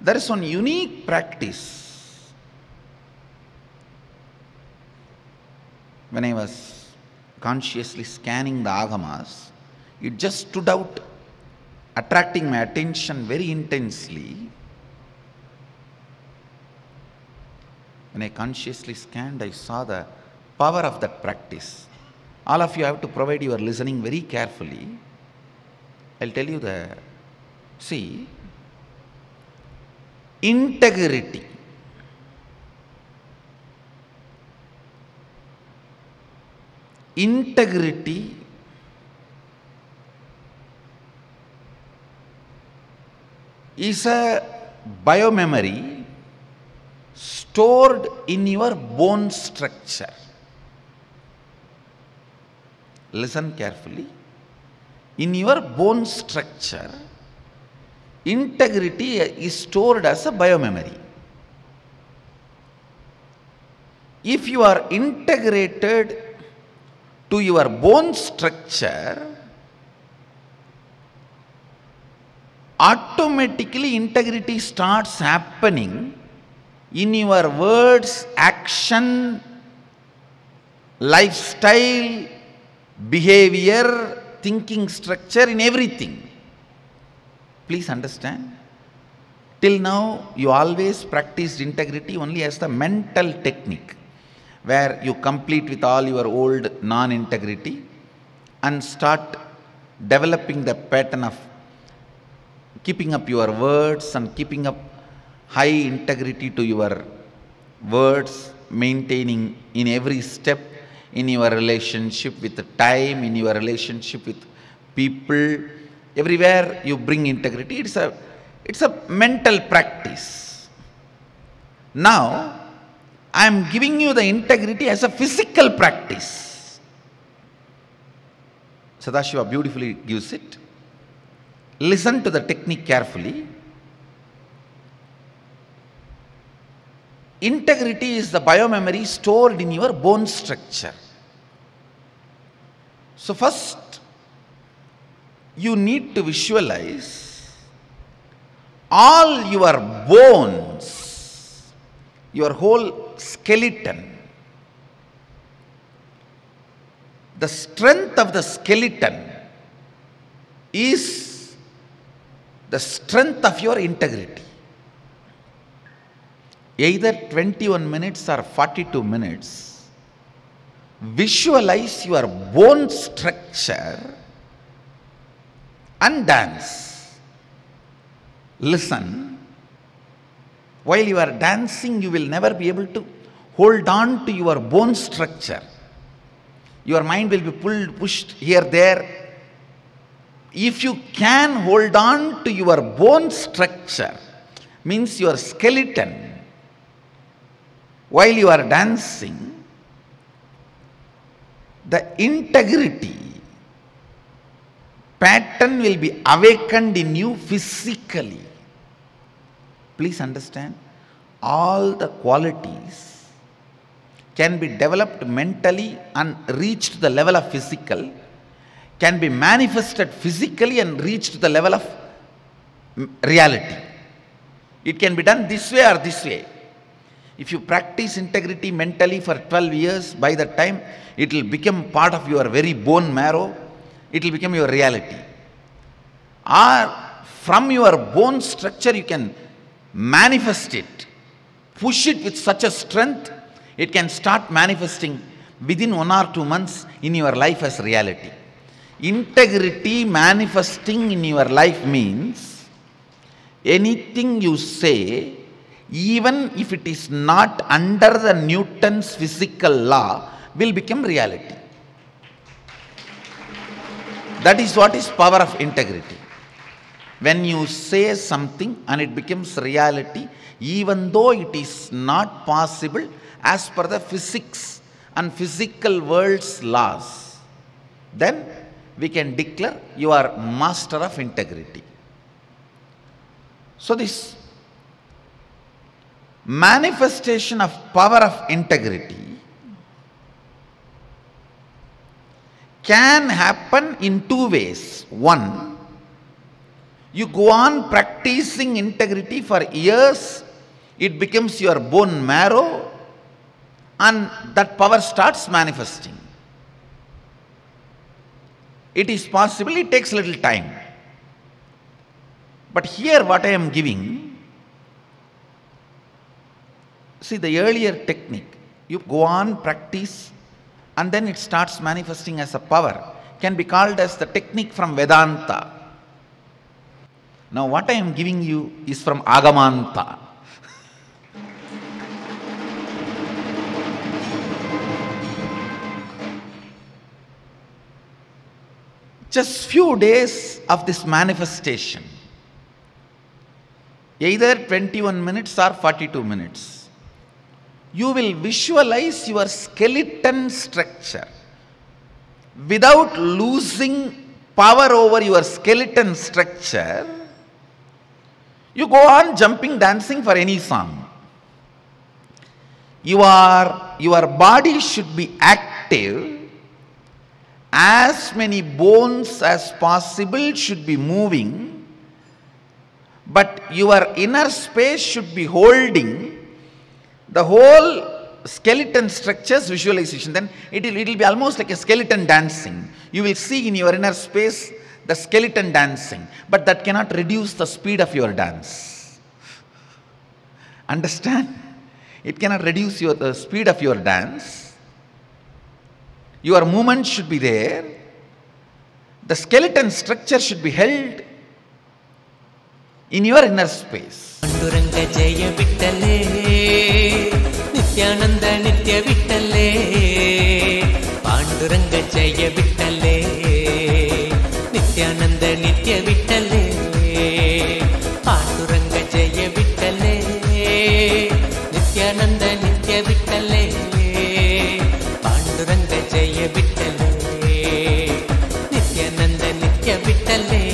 There is one unique practice. When I was consciously scanning the agamas, it just stood out, attracting my attention very intensely. When I consciously scanned, I saw the power of that practice. All of you have to provide your listening very carefully. I'll tell you the see integrity. Integrity is a biomemory stored in your bone structure. Listen carefully. In your bone structure, integrity is stored as a biomemory. If you are integrated to your bone structure, automatically integrity starts happening in your words, action, lifestyle, behavior, thinking structure, in everything. Please understand. Till now, you always practiced integrity only as the mental technique, where you complete with all your old non integrity and start developing the pattern of keeping up your words and keeping up high integrity to your words, maintaining in every step in your relationship with time, in your relationship with people, everywhere you bring integrity. It's a, it's a mental practice. Now, I am giving you the integrity as a physical practice. Sadashiva beautifully gives it. Listen to the technique carefully. Integrity is the biomemory stored in your bone structure. So, first, you need to visualize all your bones, your whole skeleton, the strength of the skeleton is the strength of your integrity. Either 21 minutes or 42 minutes, visualize your bone structure and dance. Listen. While you are dancing, you will never be able to hold on to your bone structure. Your mind will be pulled, pushed here, there. If you can hold on to your bone structure, means your skeleton, while you are dancing, the integrity pattern will be awakened in you physically. Please understand, all the qualities can be developed mentally and reach to the level of physical, can be manifested physically and reach to the level of reality. It can be done this way or this way. If you practice integrity mentally for 12 years, by that time it will become part of your very bone marrow, it will become your reality. Or from your bone structure, you can manifest it, push it with such a strength, it can start manifesting within one or two months in your life as reality. Integrity manifesting in your life means anything you say, even if it is not under the Newton's physical law, will become reality. That is what is power of integrity. When you say something and it becomes reality, even though it is not possible as per the physics and physical world's laws, then we can declare you are master of integrity. So this manifestation of power of integrity can happen in two ways. One, You go on practicing integrity for years, it becomes your bone marrow, and that power starts manifesting. It is possible, it takes little time. But here, what I am giving, see the earlier technique, you go on, practice, and then it starts manifesting as a power, can be called as the technique from Vedanta. Now, what I am giving you is from Agamanta. Just few days of this manifestation, either 21 minutes or 42 minutes, you will visualize your skeleton structure without losing power over your skeleton structure you go on jumping, dancing for any song. you are your body should be active. As many bones as possible should be moving. But your inner space should be holding the whole skeleton structures visualization. Then it will, it will be almost like a skeleton dancing. You will see in your inner space the skeleton dancing, but that cannot reduce the speed of your dance. Understand? It cannot reduce your, the speed of your dance. Your movement should be there. The skeleton structure should be held in your inner space. விட்டலே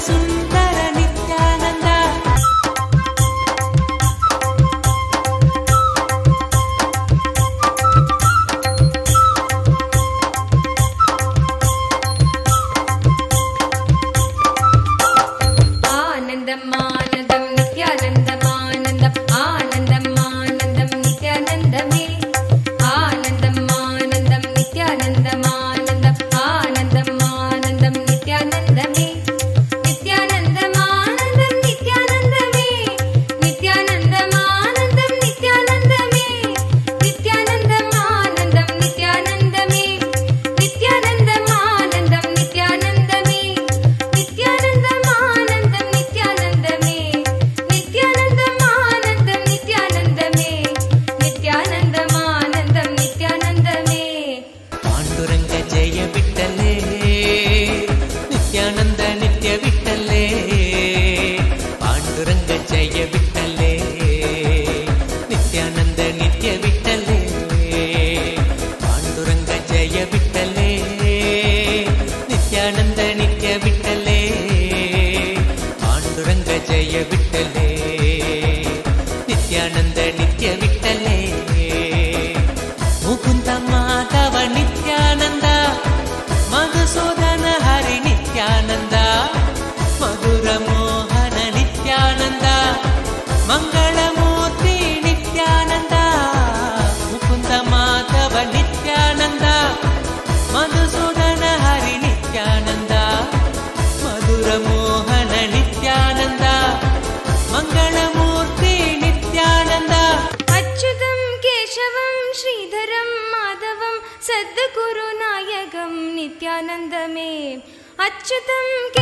es un them.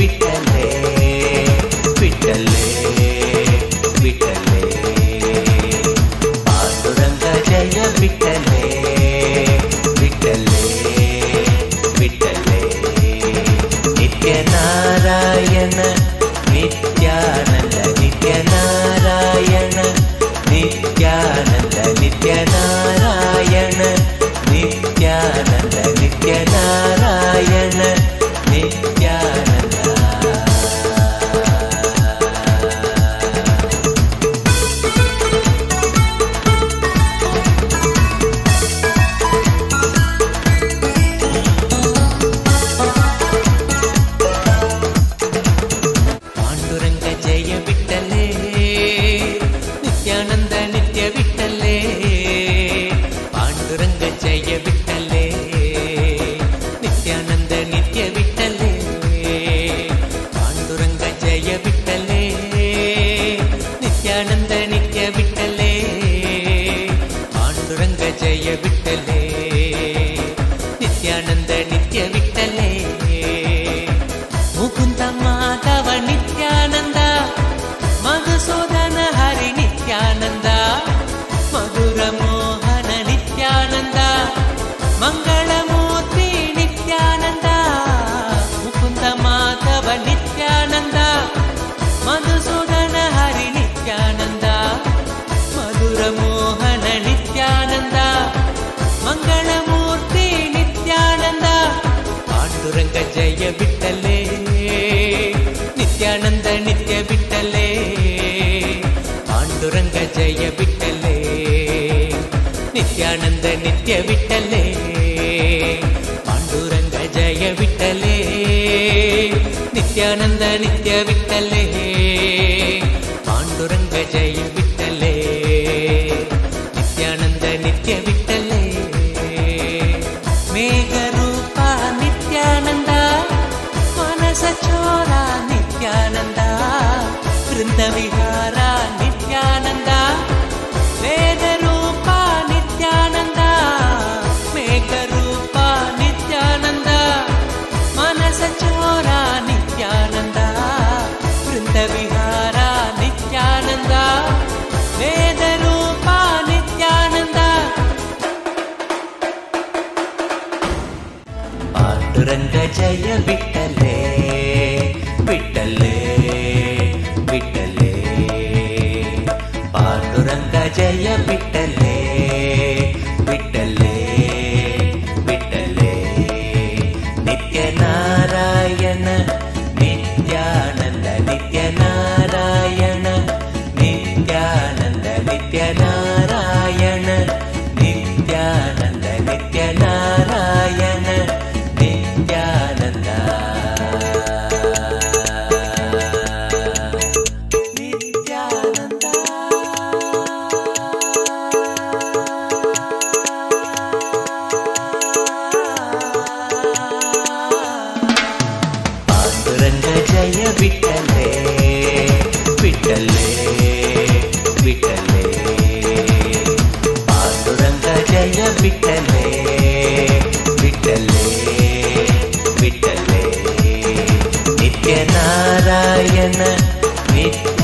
every day. Panduranga ಜಯ ಬಿಟ್ಟಲೇ ನಿತ್ಯಾನಂದ ನಿತ್ಯ ಬಿಟ್ಟಲೇ ಪಾಂಡುರಂಗ ಜಯ ಬಿಟ್ಟಲೇ ನಿತ್ಯಾನಂದ ನಿತ್ಯ ಬಿಟ್ಟಲೇ ಪಾಂಡುರಂಗ ಜಯ ಬಿಟ್ಟಲೇ ನಿತ್ಯಾನಂದ ನಿತ್ಯ ಬಿಟ್ಟಲೇ ಪಾಂಡುರಂಗ ಜಯ ಬಿಟ್ಟಲೇ ಮನಸ ಚೋರ ನಿತ್ಯಾನಂದ ವೃಂದ ವಿಹಾರ ನಿತ್ಯಾನಂದ ವೇದರೂಪ ನಿತ್ಯಾನಂದ ಮೇಘರೂಪ ನಿತ್ಯಾನಂದ ಮನಸ ಚೋರ ನಿತ್ಯಾನಂದ ವೃಂದ ವಿಹಾರ ನಿತ್ಯಾನಂದ ವೇದರೂಪ ನಿತ್ಯಾನಂದ ಪಾಂಡುರಂಗ ಜಯ ஜெயபி. जय विठले विठले विठले पांडुरंग जय विठले विठले विठले नित्य नारायण नित्य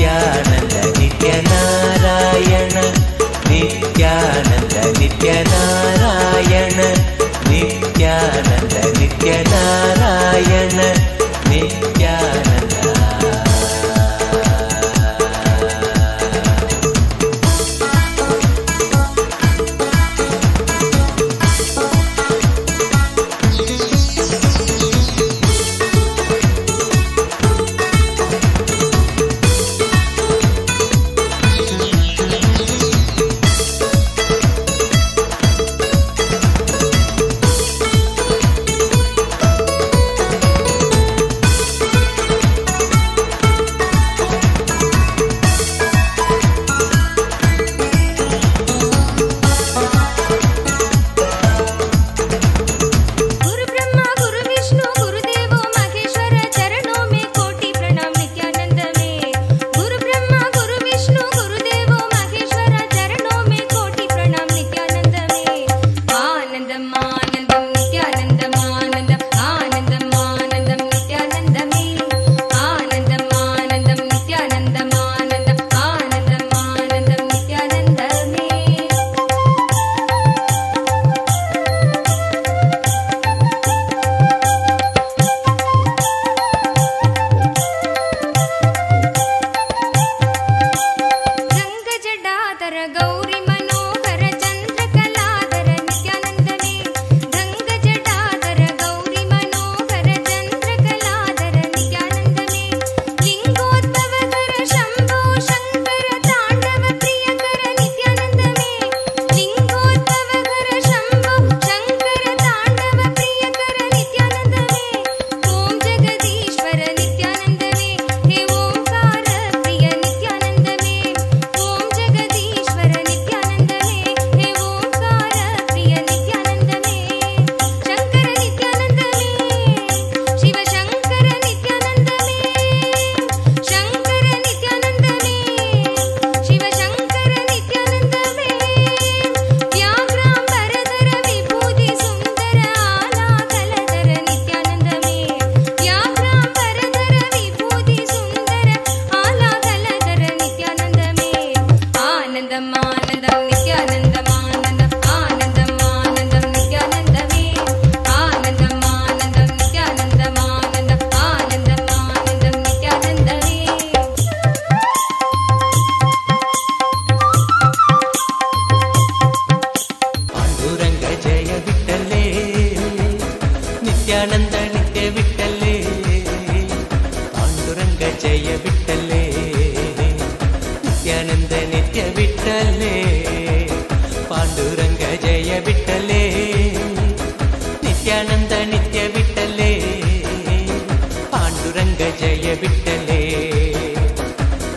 വിട്ടലേ.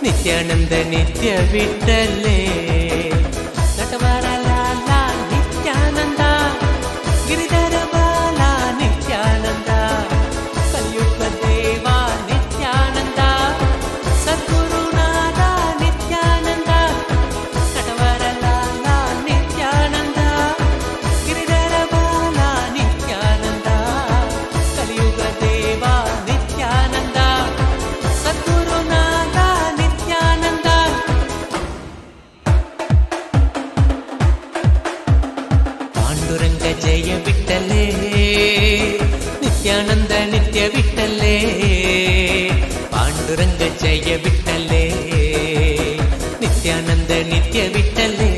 നിത്യാനന്ദ നിത്യ വിട്ടലേ Italy.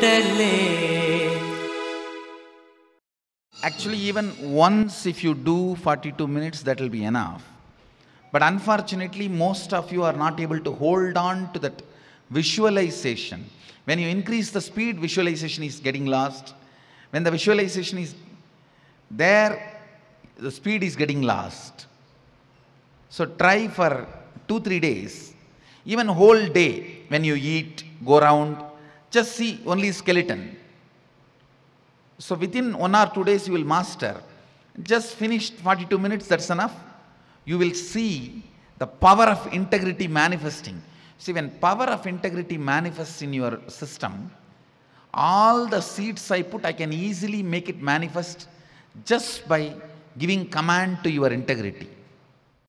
ಬಿಟ್ಟಲೇ Actually, even once if you do 42 minutes, that will be enough. But unfortunately, most of you are not able to hold on to that visualization. When you increase the speed, visualization is getting lost. When the visualization is there, the speed is getting lost. So try for two, three days, even whole day when you eat, go around, just see only skeleton. So within one or two days you will master. Just finished 42 minutes, that's enough. You will see the power of integrity manifesting. See, when power of integrity manifests in your system, all the seeds I put, I can easily make it manifest just by giving command to your integrity.